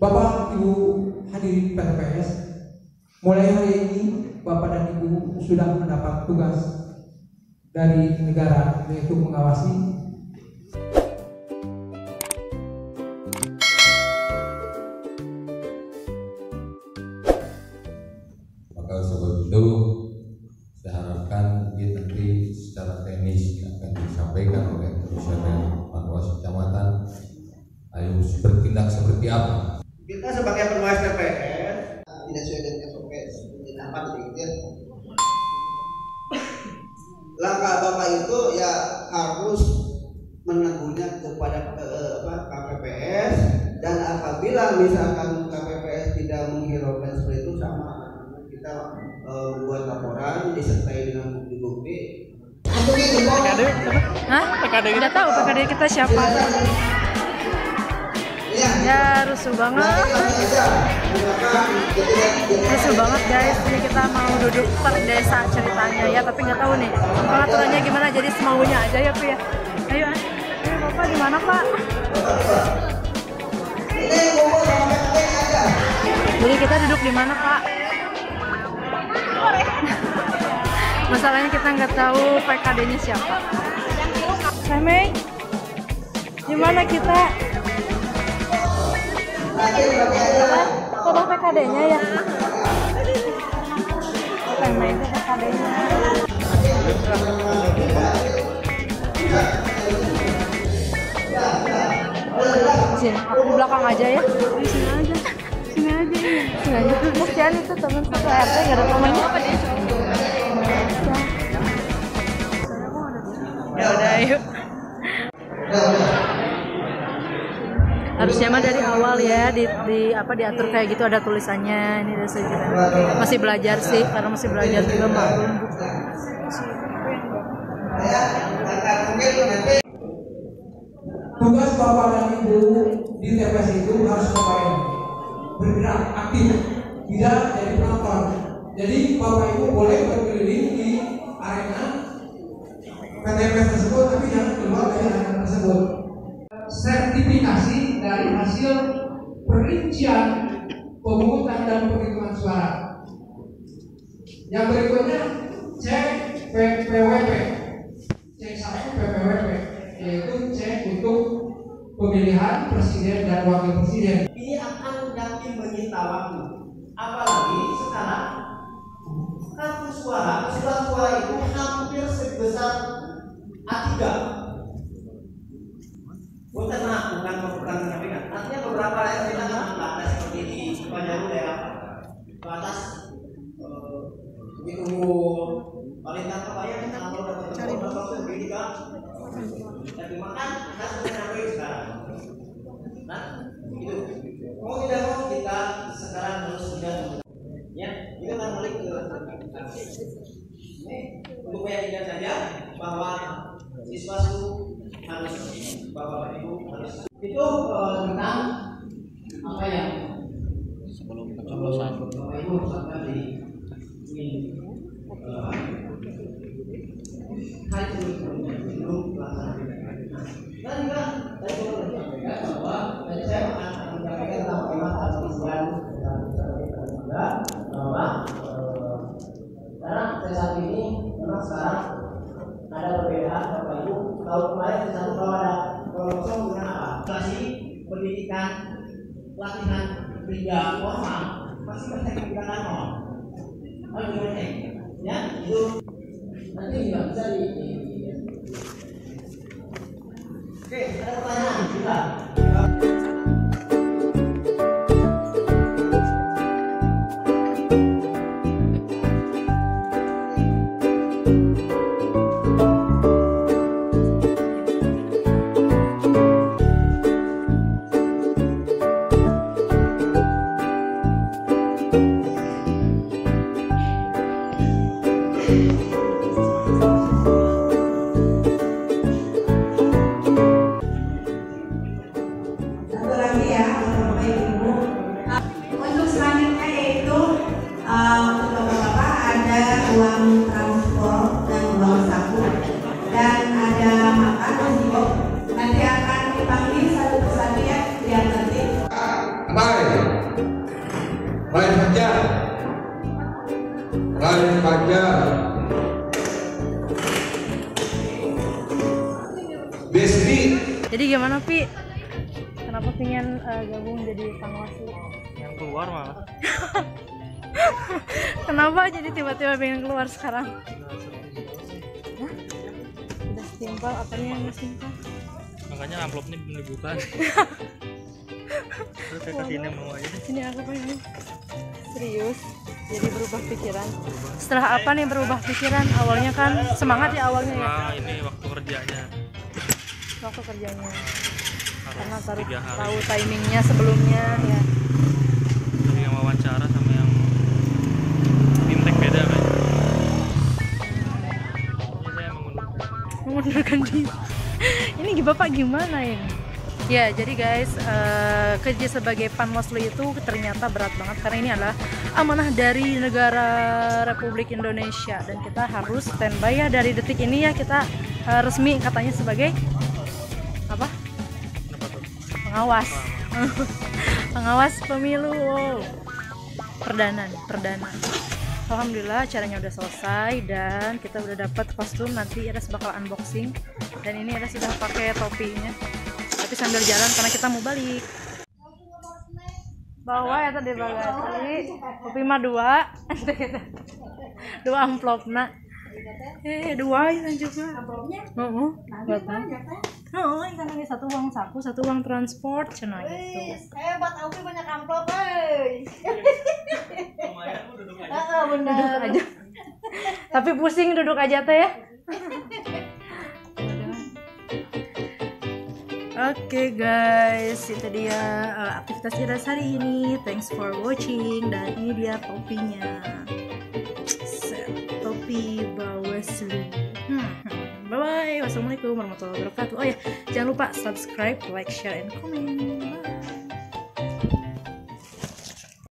Bapak Ibu hadirin PTPS, mulai hari ini Bapak dan Ibu sudah mendapat tugas dari negara yaitu mengawasi. Maka sebab itu saya harapkan ini nanti secara teknis akan disampaikan oleh panwas kecamatan. Ayo bertindak seperti apa kita sebagai pengawas TPS tidak sesuai dengan SOP seperti apa gitu ya. langkah bapak itu ya harus menegurnya kepada eh, apa, KPPS dan apabila misalkan KPPS tidak menghiraukan seperti itu sama kita eh, membuat laporan disertai dengan bukti-bukti PKD Hah? PKD Nggak tahu PKD kita siapa. Ya rusuh banget. Rusuh banget guys. Ini kita mau duduk per desa ceritanya ya, tapi nggak tahu nih pengaturannya gimana. Jadi semaunya aja ya, Pi ya. Ayo, ah. ayo Bapak di mana Pak? Jadi kita duduk di mana Pak? Masalahnya kita nggak tahu PKD-nya siapa. Samei, gimana kita? Ada PKD-nya ya? Samei itu PKD-nya. Sini, aku di belakang aja ya. Di sini aja. Sini aja. Sini aja. Kasihan itu teman satu RT nggak ada temannya. Ya udah yuk. Harusnya mah dari awal ya di, di apa diatur kayak gitu ada tulisannya ini udah segitu. Masih belajar sih karena masih belajar juga maklum. tugas Bapak dan Ibu di TPS itu harus ngapain? Bergerak aktif, tidak jadi penonton. Jadi Bapak Ibu boleh berkeliling di arena PTPS tersebut, tapi jangan keluar dari arena tersebut. Sertifikasi dari hasil perincian pemungutan dan penghitungan suara. Yang berikutnya cek PPWP. Cek satu PPWP yaitu cek untuk pemilihan presiden dan wakil presiden. ini akan yakin menyita waktu apalagi sekarang kartu suara surat suara itu hampir sebesar A3 tapi makan sudah sampai sekarang Nah, itu. Mau tidak mau kita sekarang harus sudah ya, kita akan balik ke ini untuk meyakinkan saja bahwa siswa itu harus bapak ibu harus itu eh, tentang apa yang sebelum pencoblosan bapak ibu sampaikan di ini eh, hari sebelumnya sebelum pelaksanaan dan juga tadi saya sudah sampaikan bahwa tadi saya akan menyampaikan tentang bagaimana pengisian dan juga bahwa eh, karena saya saat ini memang sekarang ada perbedaan bapak ibu tahun kemarin di satu kalau ada kalau kosong dengan apa? Klasik pendidikan pelatihan hingga formal pasti kita nol. Oh gimana ya? Itu nanti juga bisa di, Jadi gimana Pi? Kenapa pengen eh, gabung jadi panwas lu? Yang keluar malah. Kenapa jadi tiba-tiba pengen keluar sekarang? Hah? Udah simpel, apanya yang simpel? Makanya amplopnya belum dibuka. Terus saya kasih ini mau aja. Sini aku pengen serius jadi berubah pikiran setelah apa nih berubah pikiran awalnya kan semangat ya awalnya ya Nah, ini waktu kerjanya. Waktu kerjanya Harus karena baru tahu timingnya sebelumnya ya Jadi yang wawancara sama yang fintech beda kan. Ini saya mengundurkan. mengundurkan diri ini bapak gimana ini ya jadi guys eh, kerja sebagai panwaslu itu ternyata berat banget karena ini adalah amanah dari negara Republik Indonesia dan kita harus standby ya dari detik ini ya kita eh, resmi katanya sebagai? Pengawas. Pengawas pemilu. Wow. perdana nih perdana Alhamdulillah acaranya udah selesai dan kita udah dapat kostum. Nanti ada bakal unboxing. Dan ini ada sudah pakai topinya. Tapi sambil jalan karena kita mau balik. Bawa ya tadi bagasi kopi mah dua. Dua amplop nak. Eh dua ini juga oh, buat Oh, ini kan ini satu uang saku, satu uang transport, cina gitu. Hebat, aku banyak amplop, hei. Heeh, Duduk bener. aja. Tapi pusing duduk aja teh ya. Oke guys, itu dia uh, aktivitas kita hari ini. Thanks for watching dan ini dia topinya. Set, topi Bawaslu. Hmm. Bye bye. Wassalamualaikum warahmatullahi wabarakatuh. Oh ya, jangan lupa subscribe, like, share, and comment.